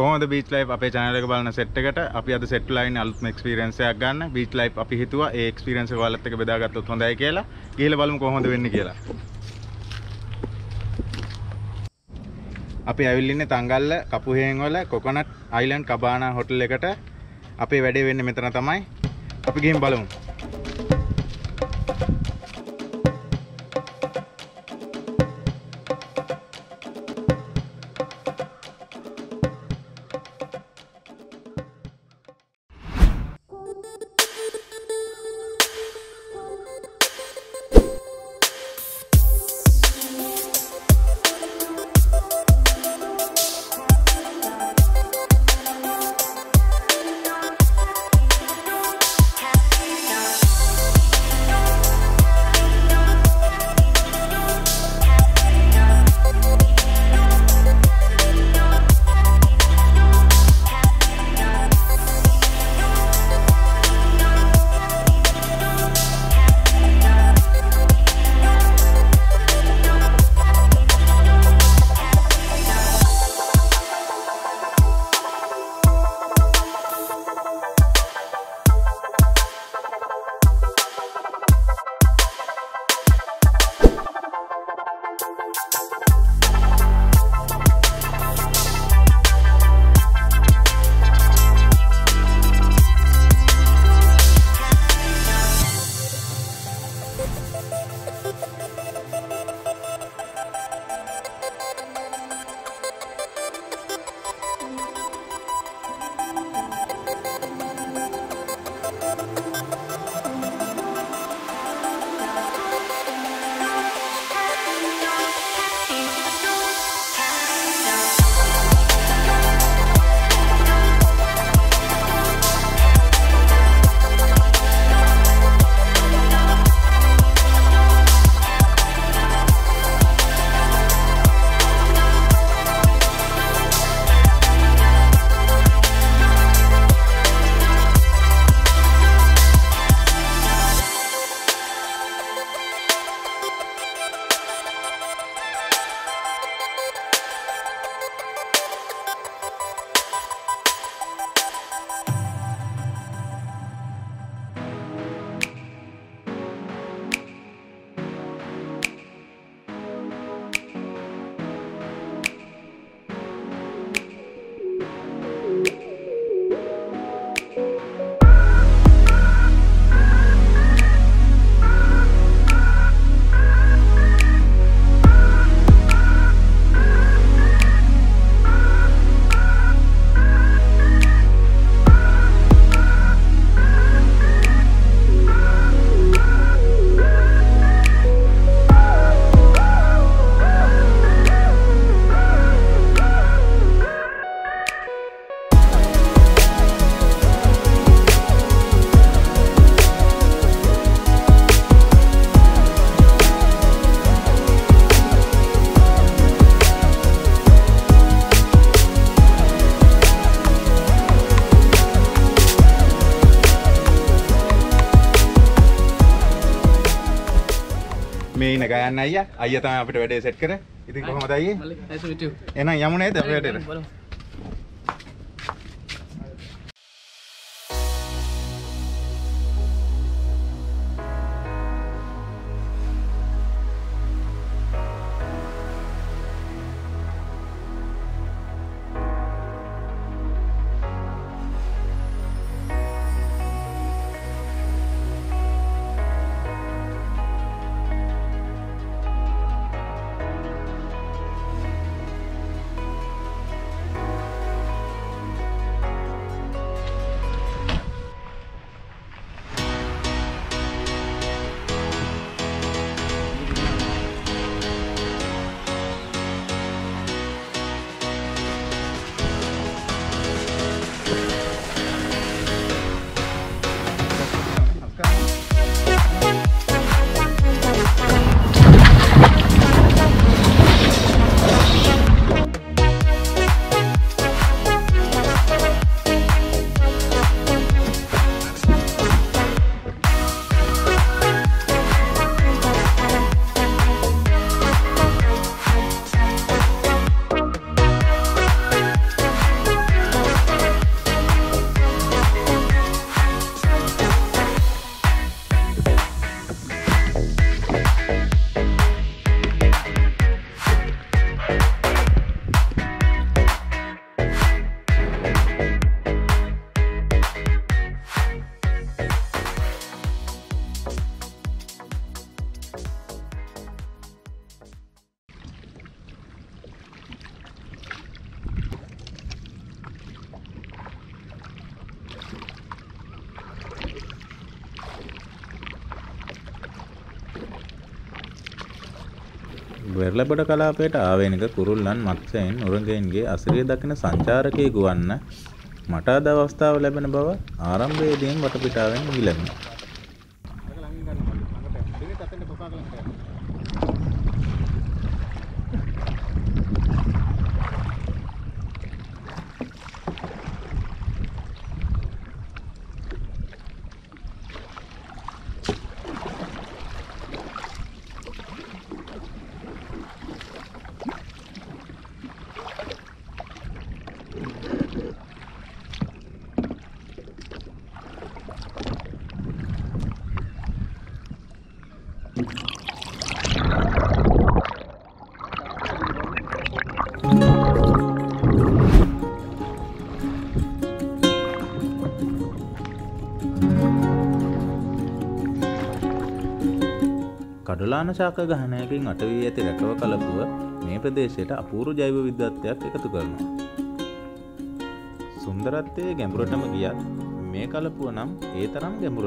කොහොමද beach life අපේ channel එක බලන සෙට් එකට? අපි අද සෙට් වෙලා ඉන්නේ අලුත්ම එක්ස්පීරියන්ස් එකක් ගන්න. බීච් ලයිෆ් අපි හිතුවා ඒ එක්ස්පීරියන්ස් එක ඔයාලත් එක්ක බෙදාගත්තොත් හොඳයි කියලා. ගිහලා බලමු කොහොමද වෙන්නේ කියලා. අපි ඇවිල්ලා ඉන්නේ තංගල්ල කපුහේන් වල කොකොනට් අයිලන්ඩ් කබානා හොටල් එකට. අපේ වැඩේ වෙන්නේ මෙතන තමයි. අපි ගිහින් බලමු. ගයන්න අයියා. අයියා තමයි අපිට වැඩේ සෙට් කරේ ඉතින් කොහොමද අයියේ. එහෙනම් යමු නේද? අපේ වැඩේට බලමු. වෙරළබඩ කලාපයට ආවේනික කුරුල්ලන් මත්ස්‍යයන් උරගයින්ගේ අසිරිය දකින සංචාරකයෙකු වන්න මට අද අවස්ථාව ලැබෙන බව ආරම්භයේදීම වටපිටාවෙන් ඉගිලුණා. කඩුලාන ශාක ගහනයකින් අටවී ඇති රැකව කලපුව මේ ප්‍රදේශයට අපූරු ජෛව විද්‍යත්වයක් එකතු කරනවා. සුන්දරත්වයේ ගැඹුරටම ගියත් මේ කලපුව නම් ඒ තරම් ගැඹුර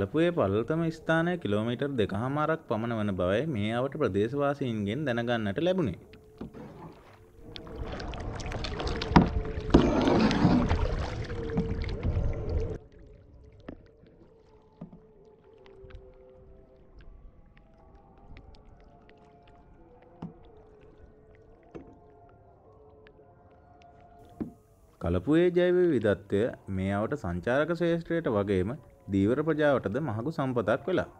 නෑ. කලපුවේ පල්තම ස්ථානය කිලෝමීටර් දෙක හමාරක් පමණ වන බවයි මේ අවට ප්‍රදේශවාසීන්ගෙන් දැනගන්නට ලැබුණේ. කලපුයේ ජෛව විදත්වය මේ අවට සංචාරක ශේෂත්‍රයට වගේම දීවර ප්‍රජාවටද මහකු සම්පතක් වෙලා.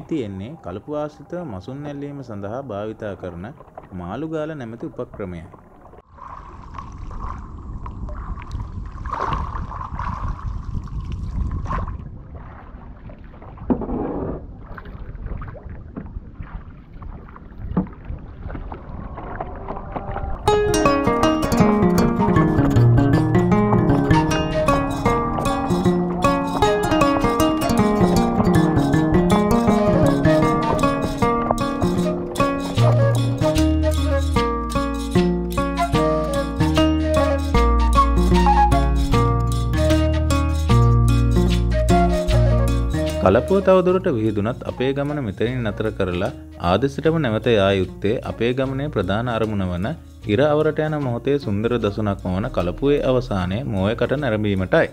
මේ තියෙන්නේ කලපු ආශ්‍රිතව මසුන් ඇල්ලීම සඳහා භාවිතා කරන මාළුගාල නැමැති උපක්‍රමයයි. කලපුව තවදුරට විහිදුනත් අපේ ගමන මෙතනින් නතර කරලා ආදෙසටම නැවත යා යුත්තේ අපේ ගමනේ ප්‍රධාන අරමුණ වන ඉර අවරට යන මොහොතේ සුන්දර දසුනක්ම වන කලපුවේ අවසානය මෝයකට නැරඹීමටයි.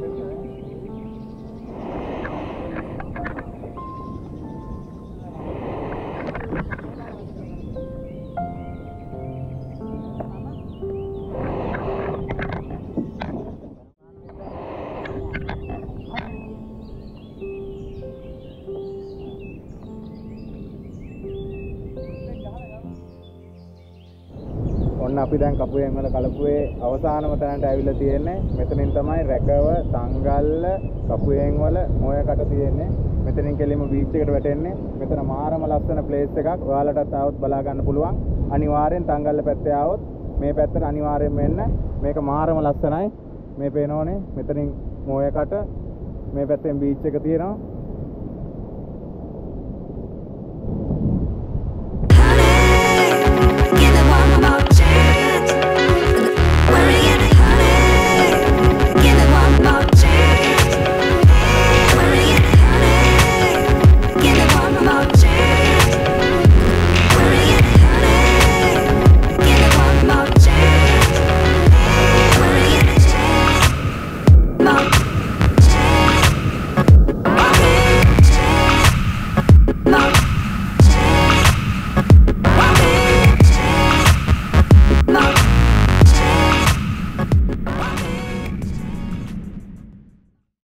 Thank you. අපි දැන් කපුවෙන් වල කලපුවේ අවසානම තැනට ඇවිල්ලා තියෙන්නේ. මෙතනින් තමයි රැකව සංගල්ල කපුවෙන් වල මොයකට තියෙන්නේ. මෙතනින් කෙලින්ම බීච් එකට වැටෙන්නේ. මෙතන මාරම ලස්සන ප්ලේස් එකක්. ඔයාලටත් ආවොත් බලා ගන්න පුළුවන්. අනිවාර්යෙන් තංගල්ල පැත්තේ ආවොත් මේ පැත්තට අනිවාර්යෙන් මෙන්න මේක මාරම ලස්සනයි. මේ පේනෝනේ මෙතනින් මොයකට. මේ පැත්තෙන් බීච් එක තියෙනවා.